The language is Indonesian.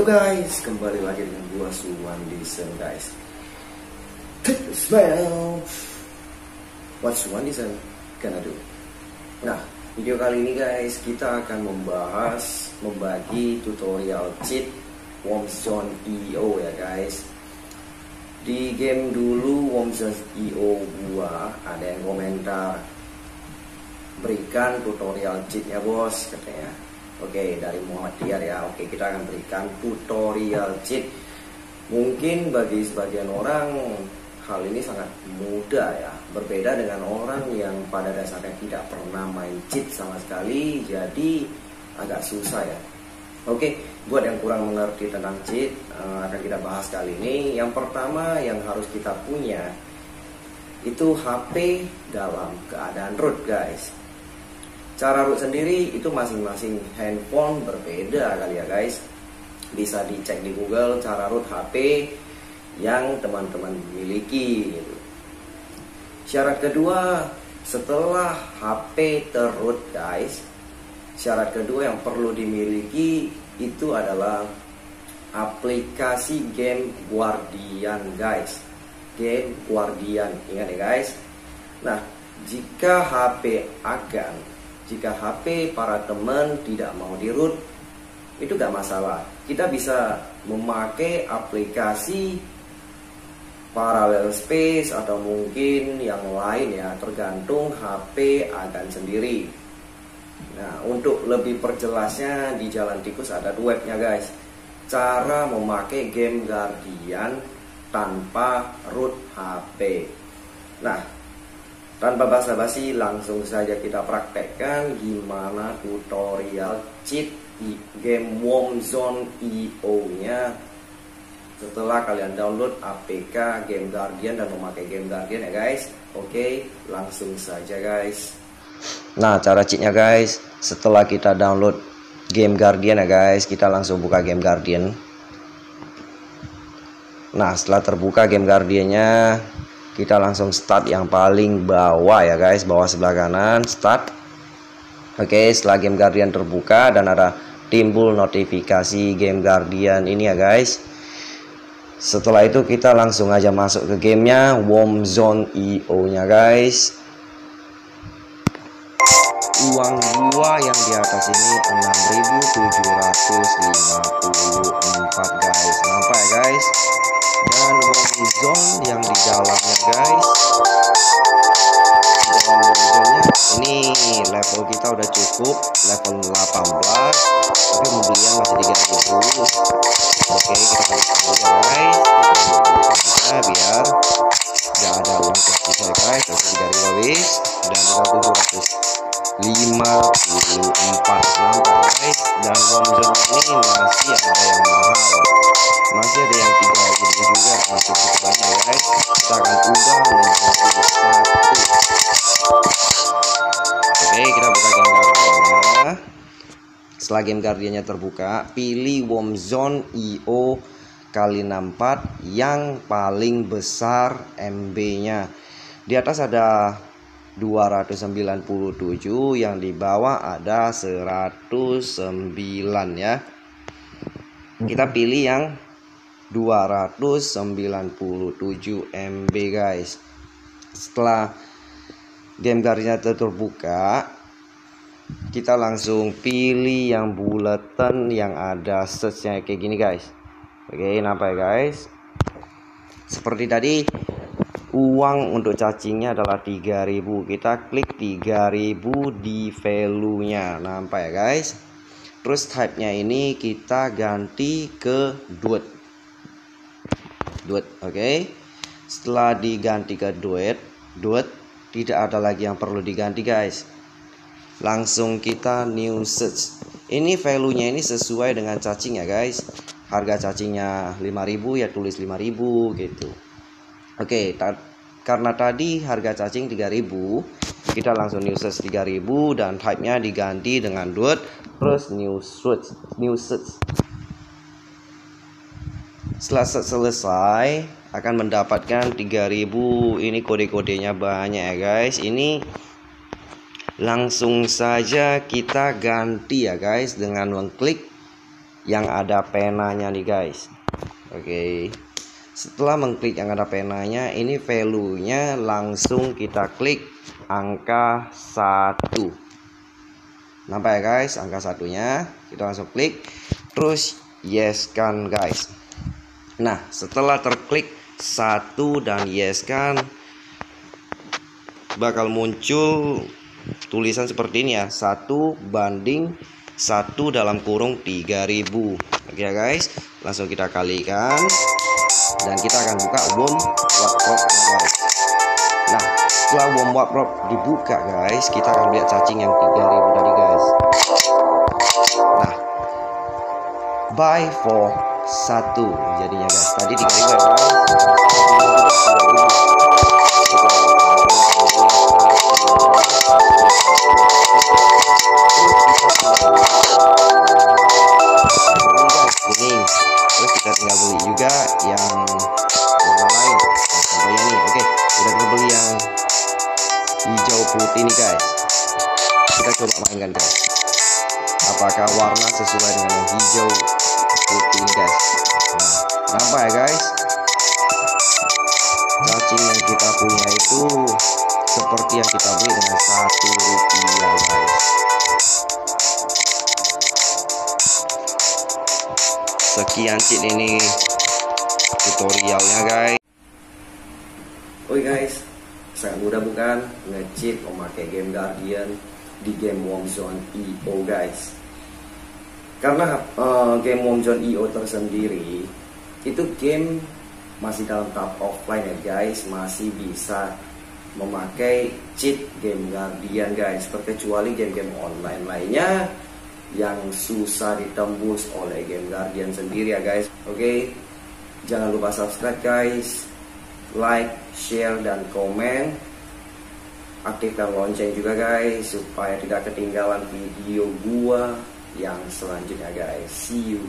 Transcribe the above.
Yo guys, kembali lagi dengan gua Suwan Disen guys. Take the smell. What's Suwan Disen gonna do? Nah, video kali ini guys kita akan membahas membagi tutorial cheat Wormzone EO ya guys. Di game dulu Wormzone EO gua ada yang komentar berikan tutorial cheatnya bos katanya Oke, dari Muhammad Tiar ya. Oke, kita akan berikan tutorial cheat. Mungkin bagi sebagian orang hal ini sangat mudah ya. Berbeda dengan orang yang pada dasarnya tidak pernah main cheat sama sekali, jadi agak susah ya. Oke, buat yang kurang mengerti tentang cheat, eh, akan kita bahas kali ini. Yang pertama yang harus kita punya itu HP dalam keadaan root guys Cara root sendiri itu masing-masing handphone berbeda kali ya guys. Bisa dicek di Google cara root HP yang teman-teman miliki. Syarat kedua, setelah HP terroot guys, syarat kedua yang perlu dimiliki itu adalah aplikasi game Guardian guys. Game Guardian, ingat ya guys. Nah, jika HP agan jika HP para teman tidak mau di root itu gak masalah. Kita bisa memakai aplikasi parallel space atau mungkin yang lain ya tergantung HP akan sendiri. Nah untuk lebih perjelasnya di jalan tikus ada webnya guys. Cara memakai game Guardian tanpa root HP nah tanpa basa-basi langsung saja kita praktekkan gimana tutorial cheat di game Zone EO nya setelah kalian download APK Game Guardian dan memakai Game Guardian ya guys. Oke langsung saja guys. Nah cara cheatnya guys. Setelah kita download Game Guardian ya guys kita langsung buka Game Guardian. Nah setelah terbuka Game Guardiannya kita langsung start yang paling bawah ya guys. Bawah sebelah kanan start. Oke setelah game guardian terbuka dan ada timbul notifikasi game guardian ini ya guys. Setelah itu kita langsung aja masuk ke gamenya warm zone io nya guys uang gua yang di atas ini 6754 guys nampak ya guys. Dan warm zone yang di dalamnya guys. Warm zone ini level kita udah cukup level 18 tapi pembelian masih 3000 oke kita balik dulu guys. Kita biar gak ada uang tersisa guys. Oke 3000 dan kita 700 54 nampak guys dan zone ini masih ada yang mahal masih ada yang 3000 juga masih cukup banyak ya guys kita akan ubah menjadi satu oke kita buka game guardiannya setelah game guardiannya terbuka pilih warm zone io kali 64 yang paling besar MB nya di atas ada 297 yang di bawah ada 109 ya. Kita pilih yang 297 MB guys. Setelah game guardnya terbuka kita langsung pilih yang bulletin yang ada searchnya kayak gini guys. Oke nampak ya guys? Seperti tadi uang untuk cacingnya adalah 3000 kita klik 3000 di value nya nampak ya guys? Terus type nya ini kita ganti ke duit. Duit oke. Okay? setelah diganti ke duit duit tidak ada lagi yang perlu diganti guys. Langsung kita new search. Ini value nya ini sesuai dengan cacing ya guys. Harga cacingnya 5000 ya tulis 5000 gitu. Oke, ta karena tadi harga cacing 3000, kita langsung new search 3000 dan type-nya diganti dengan dot terus new search, new search. Setelah selesai akan mendapatkan 3000 ini kode-kodenya banyak ya guys. Ini langsung saja kita ganti ya guys dengan mengklik yang ada penanya nih guys oke setelah mengklik yang ada penanya ini value nya langsung kita klik angka 1 nampak ya guys? Angka satunya kita langsung klik. Terus yes kan guys? Nah setelah terklik satu dan yes kan bakal muncul tulisan seperti ini ya. Satu banding satu dalam kurung 3000 oke ya guys? Langsung kita kalikan dan kita akan buka bom wardrobe guys nah setelah bom wardrobe dibuka guys kita akan lihat cacing yang 3000 tadi guys. Nah buy for satu jadinya guys. Tadi 3000 ya kuning putih nih guys. Kita coba mainkan guys. Apakah warna sesuai dengan yang hijau? Putih ini guys. Nah nampak ya guys? Cacing yang kita punya itu seperti yang kita beli dengan satu rupiah guys. Sekian cheat ini tutorialnya guys. Oke guys sangat mudah bukan? Ngecheat memakai game Guardian di game Zone EO guys. Karena uh, game Zone EO tersendiri itu game masih dalam tahap offline ya guys. Masih bisa memakai cheat game Guardian guys. Terkecuali game-game online lainnya yang susah ditembus oleh game Guardian sendiri ya guys. Oke? Okay? jangan lupa subscribe guys like share dan komen. Aktifkan lonceng juga guys supaya tidak ketinggalan video gua yang selanjutnya guys. See you